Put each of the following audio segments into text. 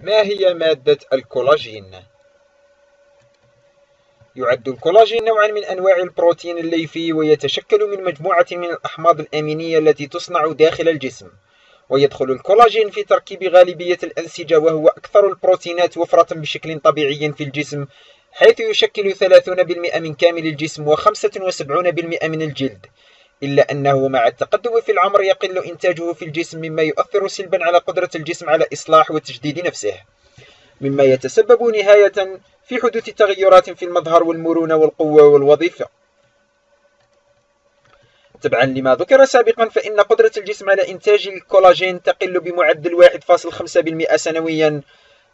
ما هي مادة الكولاجين؟ يعد الكولاجين نوعا من أنواع البروتين الليفي ويتشكل من مجموعة من الأحماض الأمينية التي تصنع داخل الجسم ويدخل الكولاجين في تركيب غالبية الأنسجة وهو أكثر البروتينات وفرة بشكل طبيعي في الجسم حيث يشكل 30% من كامل الجسم و75% من الجلد إلا أنه مع التقدم في العمر يقل إنتاجه في الجسم مما يؤثر سلبا على قدرة الجسم على إصلاح وتجديد نفسه. مما يتسبب نهاية في حدوث تغيرات في المظهر والمرونة والقوة والوظيفة. تبعا لما ذكر سابقا فإن قدرة الجسم على إنتاج الكولاجين تقل بمعدل 1.5% سنويا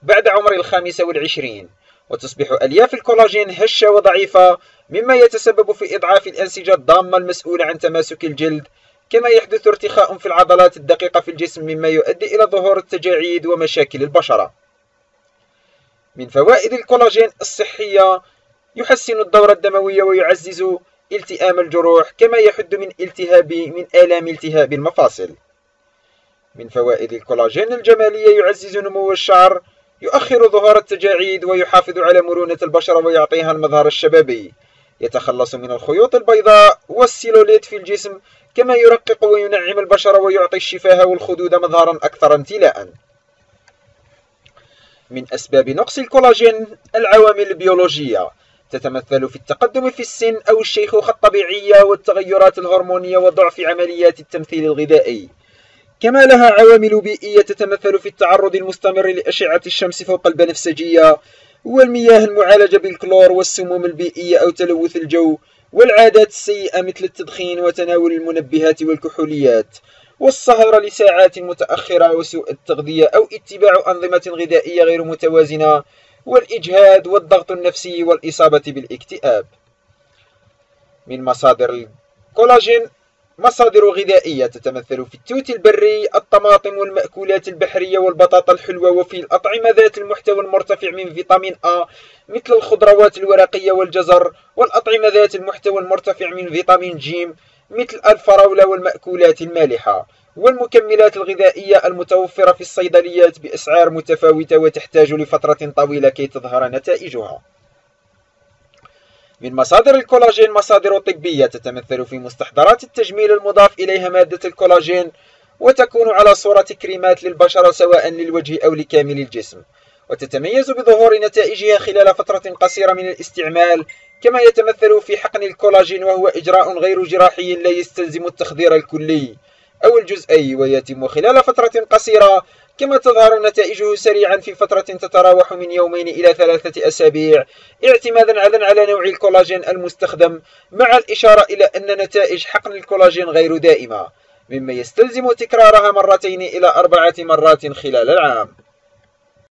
بعد عمر الخامسة والعشرين وتصبح ألياف الكولاجين هشة وضعيفة مما يتسبب في إضعاف الأنسجة الضامة المسؤولة عن تماسك الجلد كما يحدث ارتخاء في العضلات الدقيقة في الجسم مما يؤدي إلى ظهور التجاعيد ومشاكل البشرة. من فوائد الكولاجين الصحية يحسن الدورة الدموية ويعزز التئام الجروح كما يحد من التهاب من آلام التهاب المفاصل. من فوائد الكولاجين الجمالية يعزز نمو الشعر يؤخر ظهور التجاعيد ويحافظ على مرونة البشرة ويعطيها المظهر الشبابي. يتخلص من الخيوط البيضاء والسيلوليت في الجسم كما يرقق وينعم البشرة ويعطي الشفاه والخدود مظهرا أكثر امتلاء. من أسباب نقص الكولاجين العوامل البيولوجية. تتمثل في التقدم في السن أو الشيخوخة الطبيعية والتغيرات الهرمونية وضعف عمليات التمثيل الغذائي. كما لها عوامل بيئية تتمثل في التعرض المستمر لأشعة الشمس فوق البنفسجية والمياه المعالجة بالكلور والسموم البيئية أو تلوث الجو والعادات السيئة مثل التدخين وتناول المنبهات والكحوليات والسهر لساعات متأخرة وسوء التغذية أو اتباع أنظمة غذائية غير متوازنة والإجهاد والضغط النفسي والإصابة بالإكتئاب. من مصادر الكولاجين مصادر غذائية تتمثل في التوت البري الطماطم والمأكولات البحرية والبطاطا الحلوة وفي الأطعمة ذات المحتوى المرتفع من فيتامين A مثل الخضروات الورقية والجزر والأطعمة ذات المحتوى المرتفع من فيتامين ج مثل الفراولة والمأكولات المالحة والمكملات الغذائية المتوفرة في الصيدليات بأسعار متفاوتة وتحتاج لفترة طويلة كي تظهر نتائجها. من مصادر الكولاجين مصادر طبية تتمثل في مستحضرات التجميل المضاف إليها مادة الكولاجين وتكون على صورة كريمات للبشرة سواء للوجه أو لكامل الجسم. وتتميز بظهور نتائجها خلال فترة قصيرة من الاستعمال كما يتمثل في حقن الكولاجين وهو إجراء غير جراحي لا يستلزم التخدير الكلي. أو الجزئي ويتم خلال فترة قصيرة كما تظهر نتائجه سريعا في فترة تتراوح من يومين إلى ثلاثة أسابيع اعتمادا على نوع الكولاجين المستخدم مع الإشارة إلى أن نتائج حقن الكولاجين غير دائمة مما يستلزم تكرارها مرتين إلى أربعة مرات خلال العام.